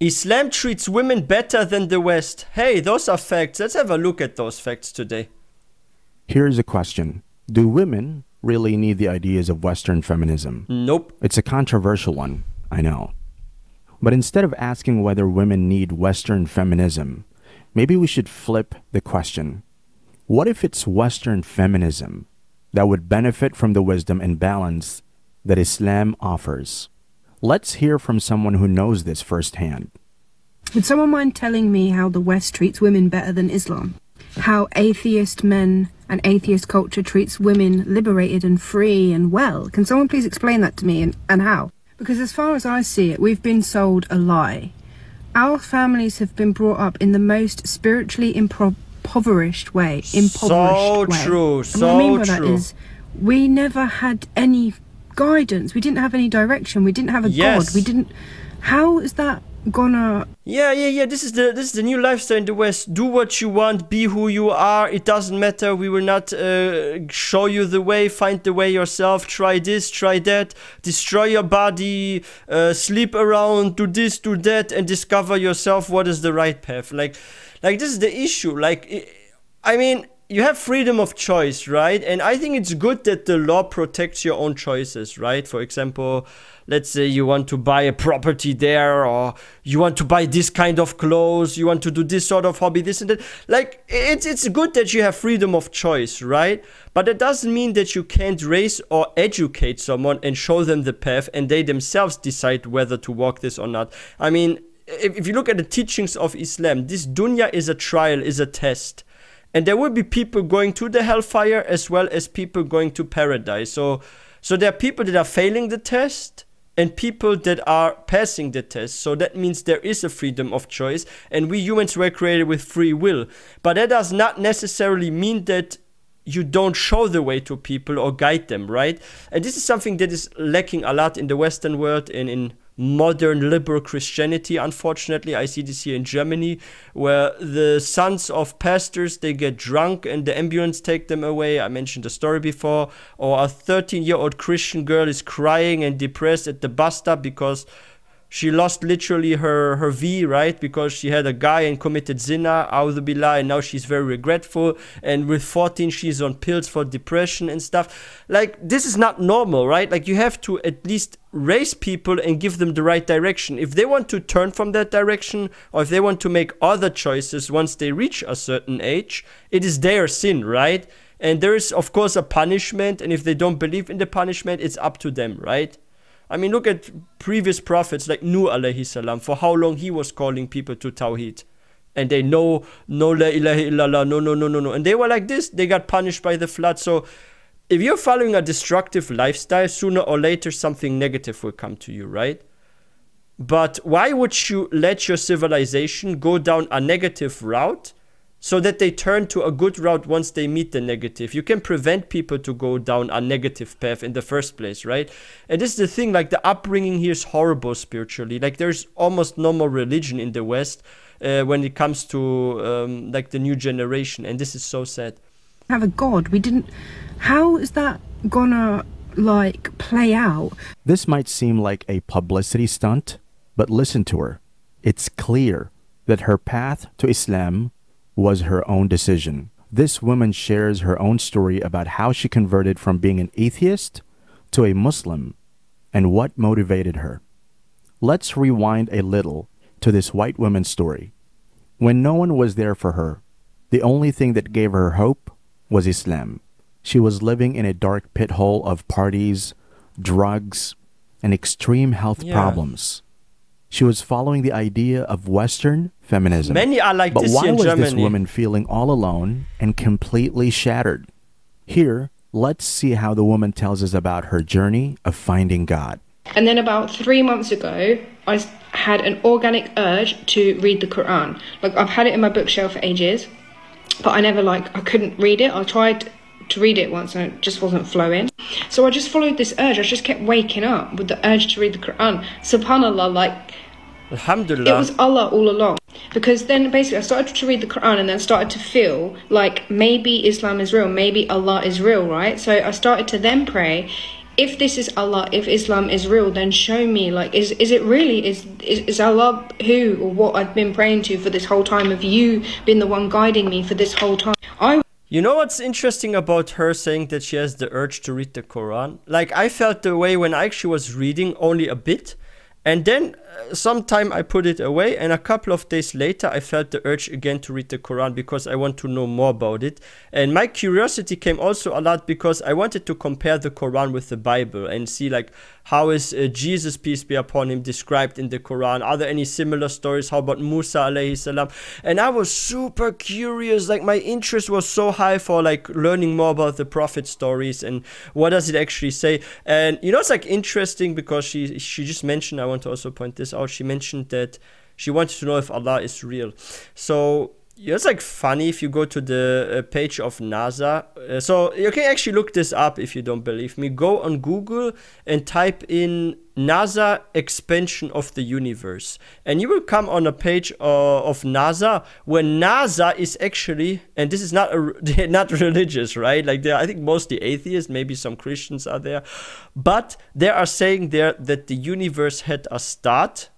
Islam treats women better than the West. Hey, those are facts. Let's have a look at those facts today. Here's a question Do women really need the ideas of Western feminism? Nope. It's a controversial one, I know. But instead of asking whether women need Western feminism, maybe we should flip the question. What if it's Western feminism that would benefit from the wisdom and balance that Islam offers? Let's hear from someone who knows this firsthand. Would someone mind telling me how the West treats women better than Islam? How atheist men and atheist culture treats women liberated and free and well? Can someone please explain that to me and, and how? Because as far as I see it, we've been sold a lie. Our families have been brought up in the most spiritually impro- impoverished way. Impoverished so way. true. And So what I mean by true. that is, we never had any guidance. We didn't have any direction. We didn't have a Yes. God. We didn't. How is that gonna? Yeah, yeah, yeah. This is the this is the new lifestyle in the West. Do what you want, be who you are. It doesn't matter. We will not uh, show you the way. Find the way yourself. Try this, try that. Destroy your body. Uh, sleep around. Do this, do that, and discover yourself what is the right path. Like, like this is the issue. Like, I- I mean. You have freedom of choice, right? And I think it's good that the law protects your own choices, right? For example, let's say you want to buy a property there or you want to buy this kind of clothes you want to do this sort of hobby this and that like it's it's good that you have freedom of choice right but that doesn't mean that you can't raise or educate someone and show them the path and they themselves decide whether to walk this or not i mean if, if you look at the teachings of islam this dunya is a trial is a test and there will be people going to the hellfire as well as people going to paradise so so there are people that are failing the test and people that are passing the test. So that means there is a freedom of choice, and we humans were created with free will. But that does not necessarily mean that you don't show the way to people or guide them, right? And this is something that is lacking a lot in the Western world and in modern liberal Christianity. Unfortunately, I see this here in Germany, where the sons of pastors they get drunk and the ambulance take them away. I mentioned the story before. Or a 13-year-old Christian girl is crying and depressed at the bus stop because she lost literally her, her V, right? Because she had a guy and committed zina, billah, and now she's very regretful. And with 14, she's on pills for depression and stuff. Like, this is not normal, right? Like, you have to at least raise people and give them the right direction. If they want to turn from that direction, or if they want to make other choices once they reach a certain age, it is their sin, right? And there is, of course, a punishment. And if they don't believe in the punishment, it's up to them, right? I mean, look at previous prophets like Nuh alayhi salam, for how long he was calling people to Tawheed. And they know, no la ilaha illallah, no, no, no, no, no. And they were like this, they got punished by the flood. So if you're following a destructive lifestyle, sooner or later something negative will come to you, right? But why would you let your civilization go down a negative route so that they turn to a good route once they meet the negative. You can prevent people to go down a negative path in the first place, right? And this is the thing, like the upbringing here is horrible spiritually. Like there's almost no more religion in the West uh, when it comes to um, like the new generation, and this is so sad. Have a God. We didn't. How is that gonna like play out? This might seem like a publicity stunt, but listen to her. It's clear that her path to Islam was her own decision. This woman shares her own story about how she converted from being an atheist to a Muslim and what motivated her. Let's rewind a little to this white woman's story. When no one was there for her, the only thing that gave her hope was Islam. She was living in a dark pit hole of parties, drugs, and extreme health Yeah. problems. She was following the idea of Western feminism. Many are like but this why here in was this woman feeling all alone and completely shattered? Here, let's see how the woman tells us about her journey of finding God. And then about three months ago, I had an organic urge to read the Quran. Like I've had it in my bookshelf for ages, but I never like I couldn't read it. I tried to read it once and it just wasn't flowing. So I just followed this urge. I just kept waking up with the urge to read the Quran. Subhanallah, like it was Allah all along. Because then basically I started to read the Quran and then started to feel like maybe Islam is real, maybe Allah is real, right? So I started to then pray, if this is Allah, if Islam is real, then show me. Like, is is it really is is, is Allah who or what I've been praying to for this whole time? Have you been the one guiding me for this whole time? You know what's interesting about her saying that she has the urge to read the Quran? Like I felt the way when I actually was reading only a bit, and then uh, sometime I put it away, and a couple of days later I felt the urge again to read the Quran because I want to know more about it. And my curiosity came also a lot because I wanted to compare the Quran with the Bible and see like how is uh, Jesus peace be upon him described in the Quran? Are there any similar stories? How about Musa alayhi salam? And I was super curious. Like my interest was so high for like learning more about the prophet stories and what does it actually say. And you know it's like interesting because she she just mentioned. I want to also point this out. She mentioned that she wanted to know if Allah is real. So it's like funny if you go to the uh, page of NASA. Uh, so you can actually look this up if you don't believe me. Go on Google and type in NASA expansion of the universe, and you will come on a page uh, of NASA where NASA is actually, and this is not a, not religious, right? Like they I think mostly atheists, maybe some Christians are there, but they are saying there that the universe had a start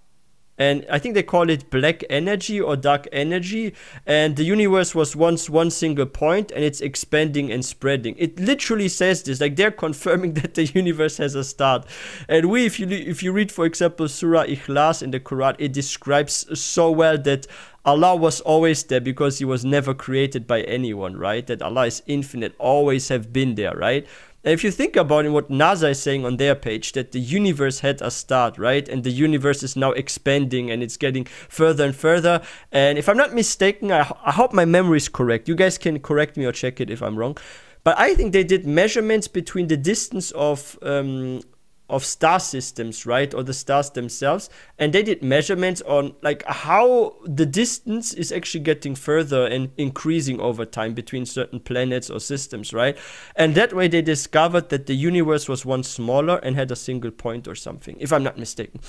and I think they call it black energy or dark energy. And the universe was once one single point and it's expanding and spreading. It literally says this, like they're confirming that the universe has a start. And we, if you if you read, for example, Surah Ikhlas in the Quran, it describes so well that Allah was always there because he was never created by anyone, right? That Allah is infinite, always have been there, right? If you think about what NASA is saying on their page, that the universe had a start, right? And the universe is now expanding and it's getting further and further. And if I'm not mistaken, I, I hope my memory is correct. You guys can correct me or check it if I'm wrong. But I think they did measurements between the distance of um, of star systems, right, or the stars themselves, and they did measurements on like how the distance is actually getting further and increasing over time between certain planets or systems, right? And that way they discovered that the universe was once smaller and had a single point or something, if I'm not mistaken.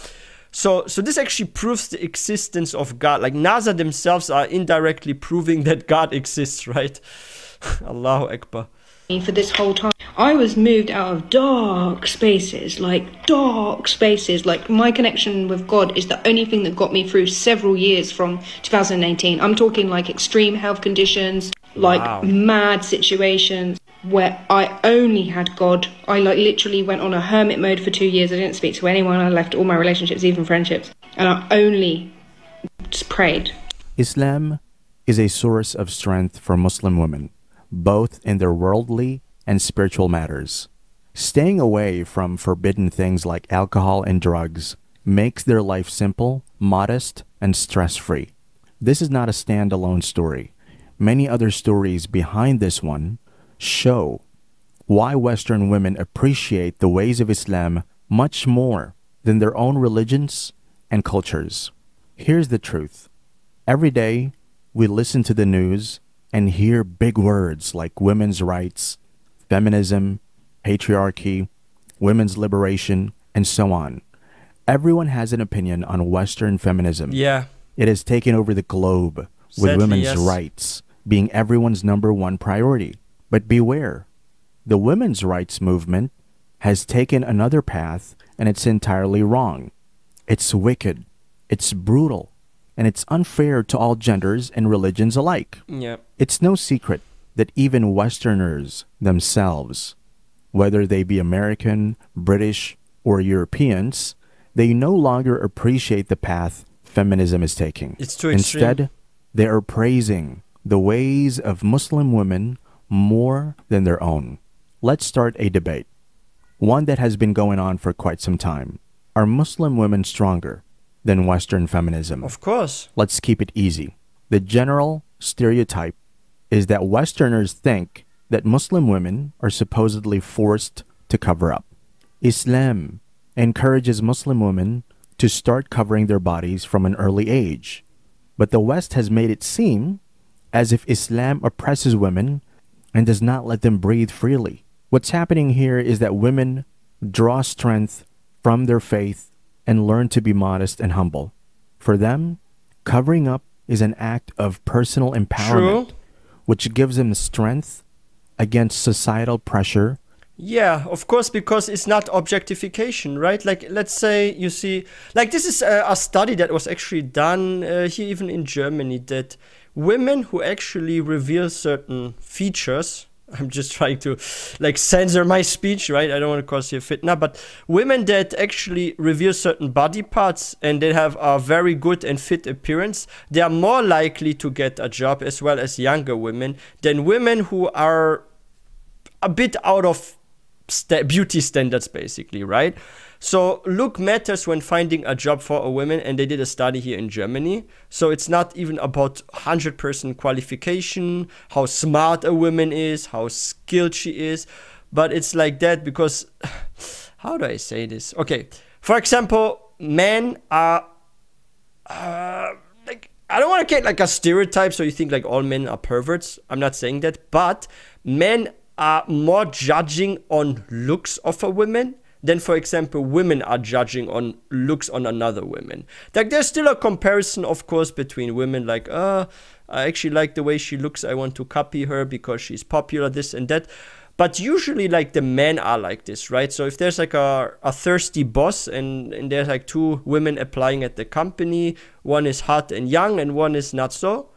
So, so this actually proves the existence of God. Like NASA themselves are indirectly proving that God exists, right? Allahu Akbar for this whole time. I was moved out of dark spaces, like dark spaces. Like my connection with God is the only thing that got me through several years from 2018. I'm talking like extreme health conditions, like wow. mad situations where I only had God. I like literally went on a hermit mode for two years. I didn't speak to anyone. I left all my relationships, even friendships, and I only just prayed. Islam is a source of strength for Muslim women both in their worldly and spiritual matters. Staying away from forbidden things like alcohol and drugs makes their life simple, modest, and stress free. This is not a standalone story. Many other stories behind this one show why Western women appreciate the ways of Islam much more than their own religions and cultures. Here's the truth every day we listen to the news and hear big words like women's rights, feminism, patriarchy, women's liberation, and so on. Everyone has an opinion on Western feminism. Yeah. It has taken over the globe with Sadly, women's yes. rights being everyone's number one priority. But beware, the women's rights movement has taken another path and it's entirely wrong. It's wicked, it's brutal, and it's unfair to all genders and religions alike. Yeah. It's no secret that even Westerners themselves, whether they be American, British, or Europeans, they no longer appreciate the path feminism is taking. It's too extreme. Instead, they are praising the ways of Muslim women more than their own. Let's start a debate, one that has been going on for quite some time. Are Muslim women stronger than Western feminism? Of course. Let's keep it easy. The general stereotype is that Westerners think that Muslim women are supposedly forced to cover up. Islam encourages Muslim women to start covering their bodies from an early age. But the West has made it seem as if Islam oppresses women and does not let them breathe freely. What's happening here is that women draw strength from their faith and learn to be modest and humble. For them, covering up is an act of personal empowerment, True. which gives them strength against societal pressure Yeah, of course, because it's not objectification, right? Like, let's say you see, like, this is a, a study that was actually done uh, here, even in Germany, that women who actually reveal certain features, I'm just trying to like censor my speech, right? I don't want to cause you fitna, but women that actually reveal certain body parts and they have a very good and fit appearance, they are more likely to get a job as well as younger women than women who are a bit out of st- beauty standards, basically, right? So look matters when finding a job for a woman, and they did a study here in Germany. So it's not even about 100% qualification, how smart a woman is, how skilled she is, but it's like that because, how do I say this? Okay, for example, men are, uh, like, I don't want to get like a stereotype so you think like all men are perverts. I'm not saying that, but men are more judging on looks of a woman than for example women are judging on looks on another woman. Like there's still a comparison of course between women like uh i actually like the way she looks. I want to copy her because she's popular this and that. But usually like the men are like this right? So if there's like a, a thirsty boss and, and there's like two women applying at the company one is hot and young and one is not so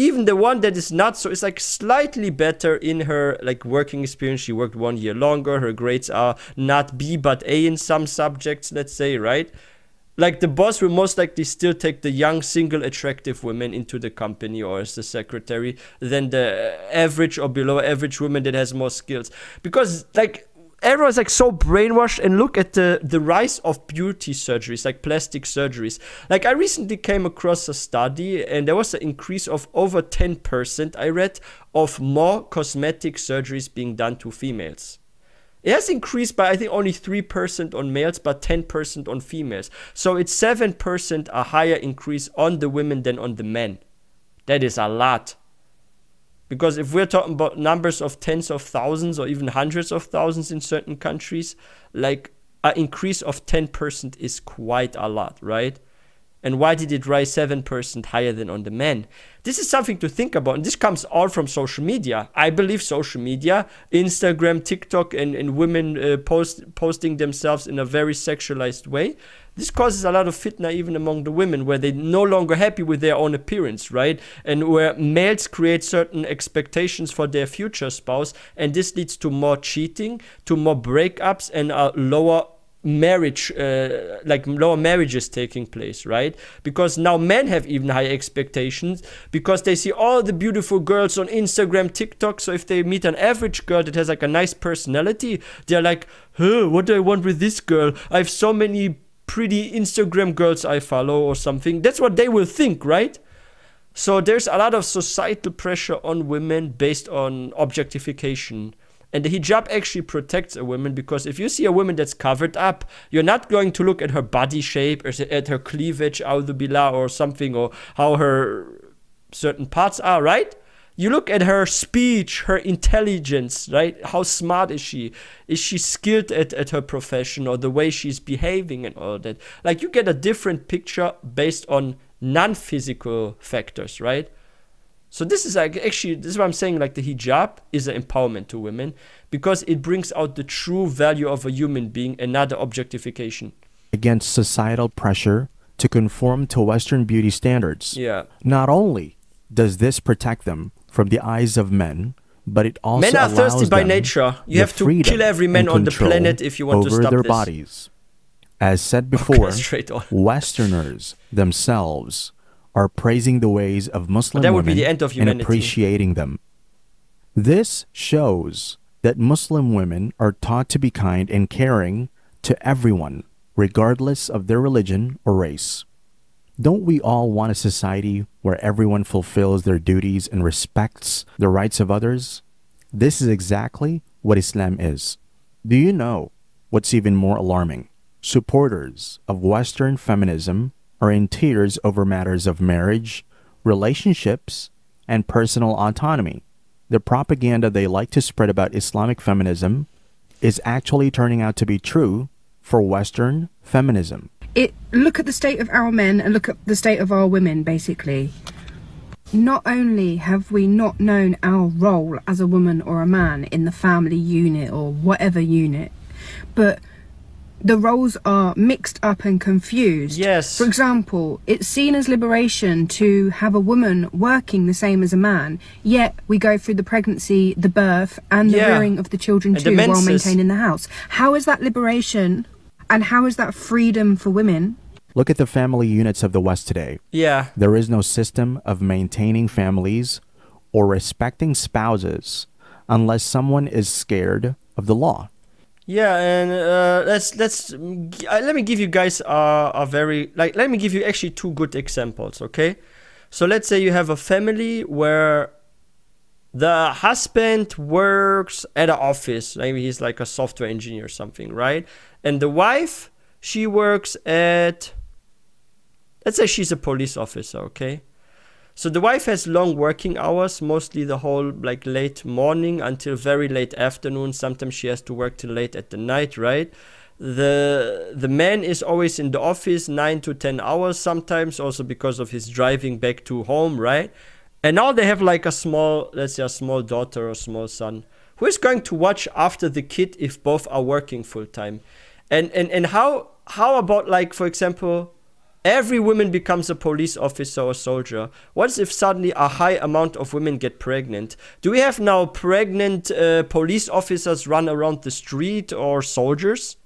even the one that is not so is like slightly better in her like working experience. She worked one year longer. Her grades are not b but a in some subjects let's say right? Like the boss will most likely still take the young single attractive women into the company or as the secretary than the average or below average woman that has more skills. Because like everyone's like so brainwashed and look at the the rise of beauty surgeries like plastic surgeries like i recently came across a study and there was an increase of over 10% i read of more cosmetic surgeries being done to females it has increased by I think only 3% on males but 10% on females. So it's 7% a higher increase on the women than on the men. That is a lot. Because if we're talking about numbers of tens of thousands or even hundreds of thousands in certain countries, like an increase of 10% is quite a lot, right? And why did it rise 7% higher than on the men? This is something to think about. And this comes all from social media. I believe social media, Instagram, TikTok, and, and women uh, post, posting themselves in a very sexualized way. This causes a lot of fitna even among the women, where they're no longer happy with their own appearance, right? And where males create certain expectations for their future spouse. And this leads to more cheating, to more breakups, and a lower marriage uh, like lower marriages taking place right? Because now men have even higher expectations because they see all the beautiful girls on instagram tiktok so if they meet an average girl that has like a nice personality they're like huh what do i want with this girl? I have so many pretty instagram girls i follow or something. That's what they will think right? So there's a lot of societal pressure on women based on objectification and the hijab actually protects a woman because if you see a woman that's covered up, you're not going to look at her body shape or at her cleavage, billah, or something, or how her certain parts are, right? You look at her speech, her intelligence, right? How smart is she? Is she skilled at, at her profession or the way she's behaving and all that? Like you get a different picture based on non physical factors, right? So this is like actually this is what I'm saying like the hijab is an empowerment to women because it brings out the true value of a human being and not the objectification. Against societal pressure to conform to Western beauty standards. Yeah. Not only does this protect them from the eyes of men, but it also men are thirsty by nature. You have to kill every man on the planet if you want to over stop their this. bodies. As said before, on. Westerners themselves are praising the ways of Muslim that would be women the end of and appreciating them. This shows that Muslim women are taught to be kind and caring to everyone, regardless of their religion or race. Don't we all want a society where everyone fulfills their duties and respects the rights of others? This is exactly what Islam is. Do you know what's even more alarming? Supporters of Western feminism are in tears over matters of marriage, relationships, and personal autonomy. The propaganda they like to spread about Islamic feminism is actually turning out to be true for Western feminism. It look at the state of our men and look at the state of our women, basically. not only have we not known our role as a woman or a man in the family unit or whatever unit, but the roles are mixed up and confused. Yes. For example, it's seen as liberation to have a woman working the same as a man, yet we go through the pregnancy, the birth, and the Yeah. rearing of the children And the too while maintaining the house. How is that liberation and how is that freedom for women? Look at the family units of the West today. Yeah. There is no system of maintaining families or respecting spouses unless someone is scared of the law. Yeah, and uh, let's let's uh, let me give you guys a, a very like let me give you actually two good examples. Okay, so let's say you have a family where the husband works at an office, maybe he's like a software engineer or something, right? And the wife she works at let's say she's a police officer. Okay, so the wife has long working hours, mostly the whole like late morning until very late afternoon. Sometimes she has to work till late at the night, right? The the man is always in the office nine to ten hours sometimes, also because of his driving back to home, right? And now they have like a small, let's say a small daughter or small son. Who is going to watch after the kid if both are working full time? And and and how how about like for example every woman becomes a police officer or soldier. What if suddenly a high amount of women get pregnant? Do we have now pregnant uh, police officers run around the street or soldiers?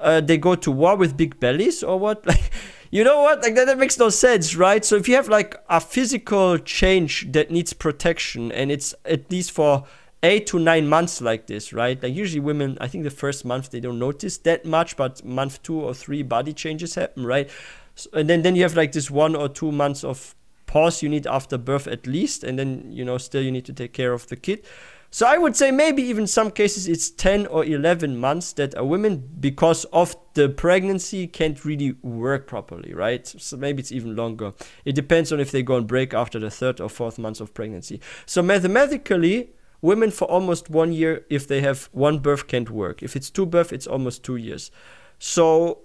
Uh, they go to war with big bellies or what? Like, you know what? Like that, that makes no sense, right? So if you have like a physical change that needs protection, and it's at least for eight to nine months like this, right? Like usually women, I think the first month they don't notice that much, but month two or three body changes happen, right? So, and then then you have like this one or two months of pause you need after birth at least, and then you know still you need to take care of the kid. So I would say maybe even some cases it's 10 or 11 months that a woman because of the pregnancy can't really work properly, right? So maybe it's even longer. It depends on if they go on break after the third or fourth month of pregnancy. So mathematically, women for almost one year if they have one birth can't work. If it's two birth, it's almost 2 years. So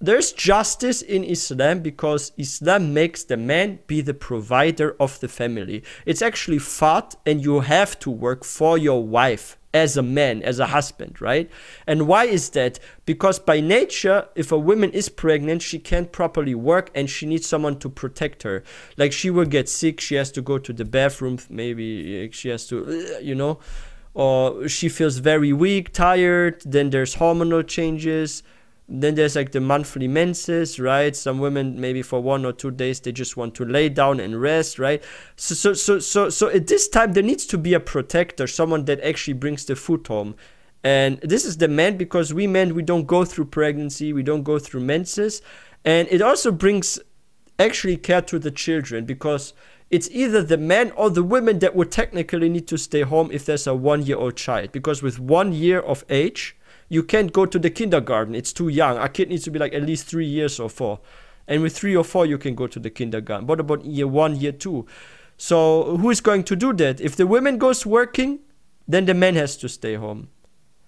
there's justice in Islam because Islam makes the man be the provider of the family. It's actually fard and you have to work for your wife as a man, as a husband, right? And why is that? Because by nature, if a woman is pregnant, she can't properly work and she needs someone to protect her. Like she will get sick, she has to go to the bathroom, maybe uh, she has to, you know, or she feels very weak, tired, then there's hormonal changes then there's like the monthly menses right? Some women maybe for one or two days they just want to lay down and rest right? So so so so, so at this time there needs to be a protector someone that actually brings the food home. And this is the man because we men we don't go through pregnancy we don't go through menses. And it also brings actually care to the children because it's either the man or the women that would technically need to stay home if there's a one year old child. Because with one year of age you can't go to the kindergarten. It's too young. A kid needs to be like at least three years or four. And with three or four, you can go to the kindergarten. What about year one, year two? So who is going to do that? If the woman goes working, then the man has to stay home.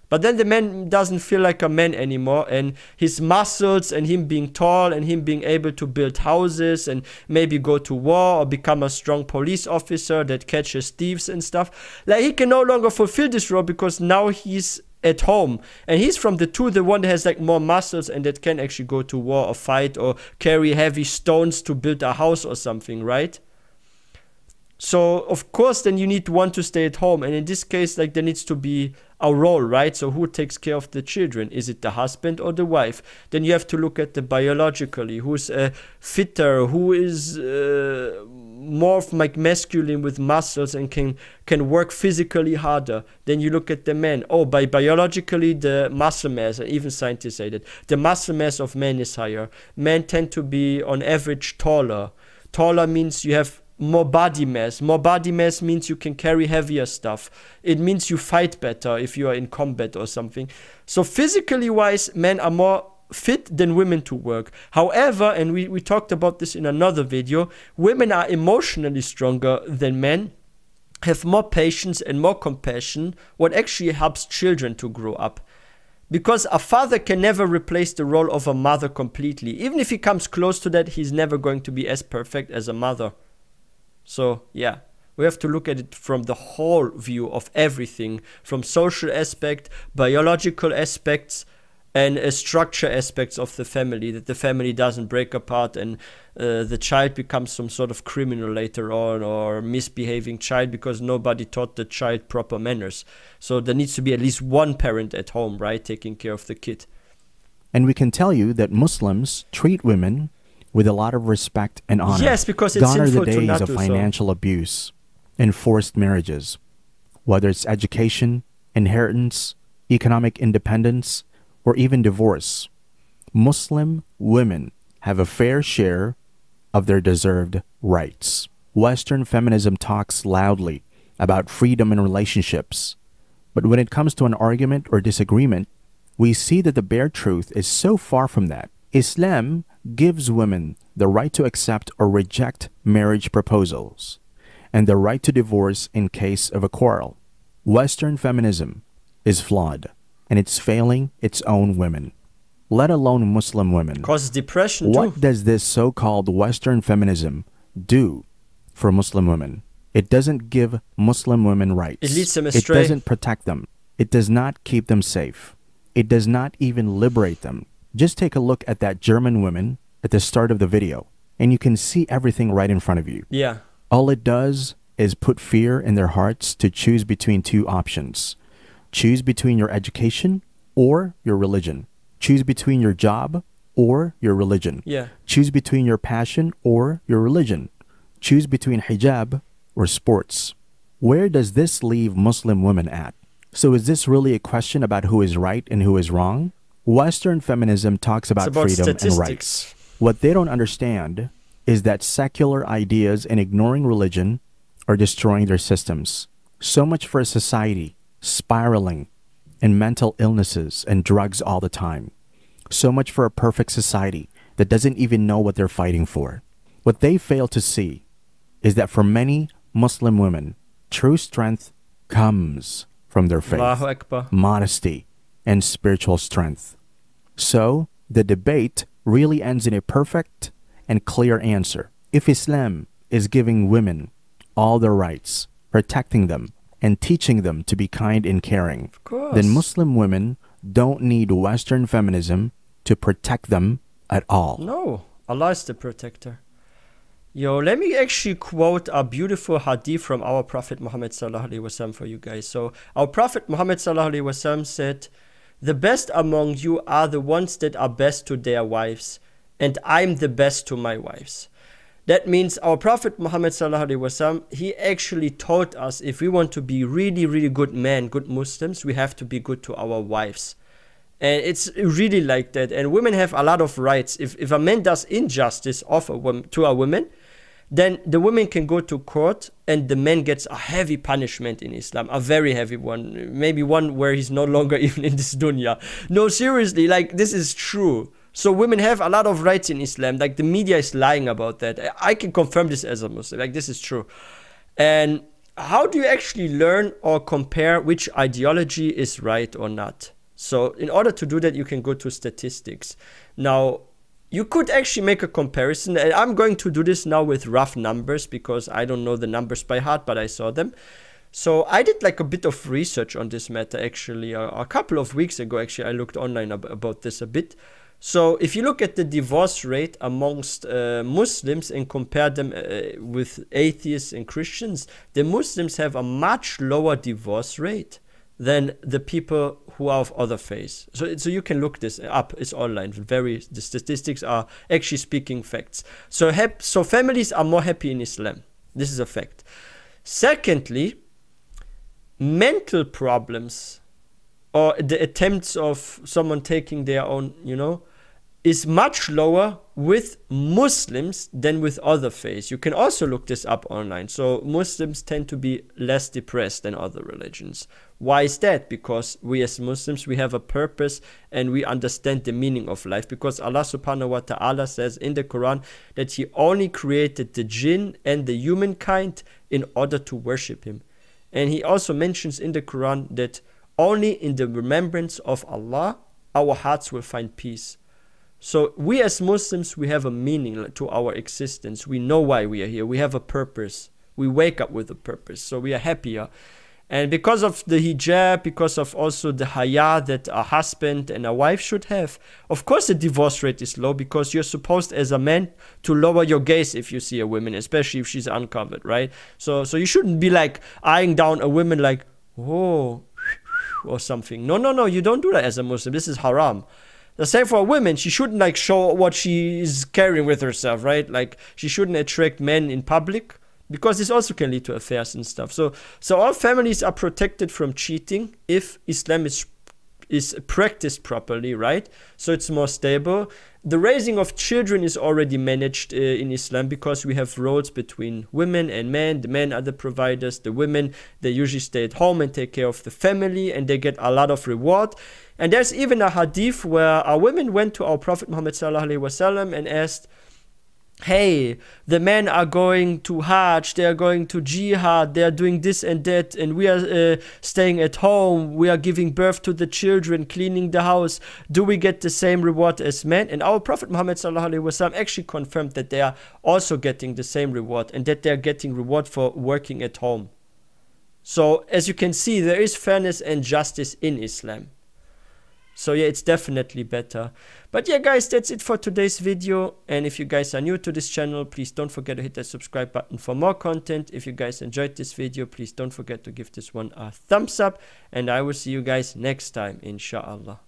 But then the man doesn't feel like a man anymore, and his muscles and him being tall and him being able to build houses and maybe go to war or become a strong police officer that catches thieves and stuff. Like he can no longer fulfill this role because now he's at home. And he's from the two the one that has like more muscles and that can actually go to war or fight or carry heavy stones to build a house or something right? So of course then you need one to stay at home. And in this case like there needs to be a role right? So who takes care of the children? Is it the husband or the wife? Then you have to look at the biologically. Who's uh, fitter? Who is uh, more like masculine with muscles and can can work physically harder then you look at the men oh by biologically the muscle mass and even scientists say that the muscle mass of men is higher men tend to be on average taller taller means you have more body mass. More body mass means you can carry heavier stuff. It means you fight better if you are in combat or something. So, physically wise, men are more fit than women to work. However, and we, we talked about this in another video, women are emotionally stronger than men, have more patience and more compassion, what actually helps children to grow up. Because a father can never replace the role of a mother completely. Even if he comes close to that, he's never going to be as perfect as a mother So, yeah, we have to look at it from the whole view of everything from social aspect, biological aspects, and uh, structure aspects of the family that the family doesn't break apart and uh, the child becomes some sort of criminal later on or misbehaving child because nobody taught the child proper manners so there needs to be at least one parent at home right taking care of the kid And we can tell you that Muslims treat women with a lot of respect and honor. Yes, because it's Gone are the days of do so. financial abuse and forced marriages. Whether it's education, inheritance, economic independence, or even divorce, Muslim women have a fair share of their deserved rights. Western feminism talks loudly about freedom in relationships, but when it comes to an argument or disagreement, we see that the bare truth is so far from that. Islam gives women the right to accept or reject marriage proposals and the right to divorce in case of a quarrel. Western feminism is flawed and it's failing its own women, let alone Muslim women. causes depression What too does this so called Western feminism do for Muslim women? It doesn't give Muslim women rights. It leads them astray. It doesn't protect them. It does not keep them safe. It does not even liberate them. Just take a look at that German woman at the start of the video, and you can see everything right in front of you. yeah All it does is put fear in their hearts to choose between two options choose between your education or your religion, choose between your job or your religion, yeah choose between your passion or your religion, choose between hijab or sports. Where does this leave Muslim women at? So, is this really a question about who is right and who is wrong? Western feminism talks about, about freedom and rights. What they don't understand is that secular ideas and ignoring religion are destroying their systems. So much for a society spiraling and mental illnesses and drugs all the time. So much for a perfect society that doesn't even know what they're fighting for. What they fail to see is that for many Muslim women, true strength comes from their faith modesty, and spiritual strength. So, the debate really ends in a perfect and clear answer. If Islam is giving women all their rights, protecting them, and teaching them to be kind and caring, of course then Muslim women don't need Western feminism to protect them at all. No, Allah is the protector. Yo, let me actually quote a beautiful hadith from our Prophet Muhammad sallallahu alaihi wasallam for you guys. So, our Prophet Muhammad sallallahu alaihi wasallam said, "The best among you are the ones that are best to their wives, and I'm the best to my wives." That means our Prophet Muhammad wasallam he actually taught us if we want to be really really good men, good Muslims, we have to be good to our wives. And it's really like that. And women have a lot of rights. If, if a man does injustice of a woman to a woman then the woman can go to court and the man gets a heavy punishment in islam a very heavy one maybe one where he's no longer even in this dunya. No seriously like this is true so women have a lot of rights in islam like the media is lying about that i can confirm this as a muslim like this is true and how do you actually learn or compare which ideology is right or not? So, in order to do that, you can go to statistics. Now, you could actually make a comparison, and I'm going to do this now with rough numbers because I don't know the numbers by heart, but I saw them. So, I did like a bit of research on this matter actually. A, a couple of weeks ago, actually, I looked online ab- about this a bit. So, if you look at the divorce rate amongst uh, Muslims and compare them uh, with atheists and Christians, the Muslims have a much lower divorce rate than the people who are of other faiths. So, so you can look this up. It's online. Very the statistics are actually speaking facts. So, hap- so families are more happy in Islam. This is a fact. Secondly, mental problems or the attempts of someone taking their own, you know, is much lower with Muslims than with other faiths. You can also look this up online. So Muslims tend to be less depressed than other religions. Why is that? Because we as Muslims we have a purpose and we understand the meaning of life because Allah subhanahu wa ta'ala says in the Quran that he only created the jinn and the humankind in order to worship him. And he also mentions in the Quran that only in the remembrance of Allah our hearts will find peace. So we as Muslims, we have a meaning to our existence. We know why we are here. We have a purpose. We wake up with a purpose. So we are happier. And because of the hijab, because of also the haya that a husband and a wife should have, of course the divorce rate is low because you're supposed as a man to lower your gaze if you see a woman, especially if she's uncovered, right? So so you shouldn't be like eyeing down a woman like, oh, or something. No, no, no, you don't do that as a Muslim. This is haram. The same for women. She shouldn't like show what she is carrying with herself, right? Like she shouldn't attract men in public because this also can lead to affairs and stuff. So so all families are protected from cheating if Islam is is practiced properly, right? So it's more stable. The raising of children is already managed uh, in Islam because we have roles between women and men. The men are the providers. The women they usually stay at home and take care of the family, and they get a lot of reward. And there's even a hadith where a woman went to our Prophet Muhammad and asked hey, the men are going to Hajj, they are going to Jihad, they are doing this and that, and we are uh, staying at home, we are giving birth to the children, cleaning the house. Do we get the same reward as men? And our Prophet Muhammad wasallam actually confirmed that they are also getting the same reward and that they are getting reward for working at home. So, as you can see, there is fairness and justice in Islam. So yeah, it's definitely better. But yeah, guys, that's it for today's video. And if you guys are new to this channel, please don't forget to hit that subscribe button for more content. If you guys enjoyed this video, please don't forget to give this one a thumbs up. And I will see you guys next time, inshallah.